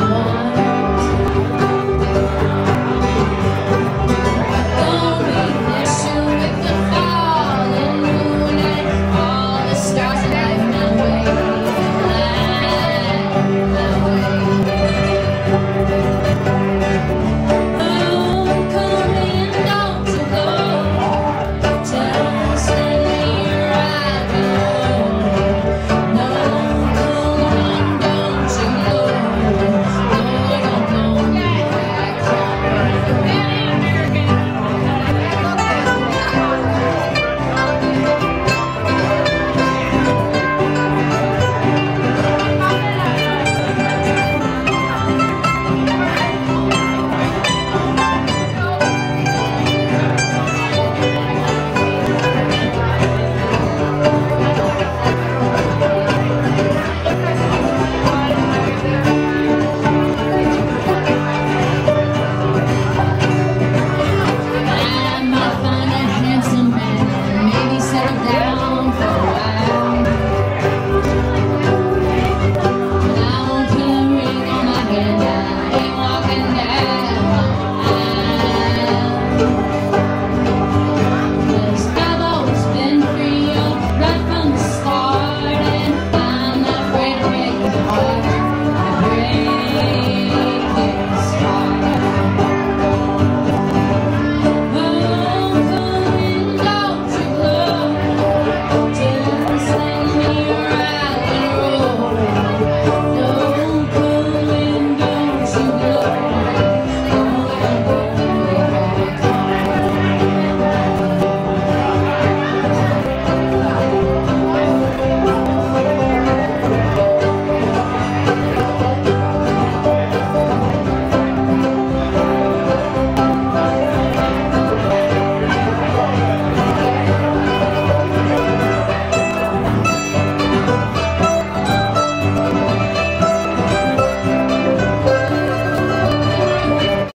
anything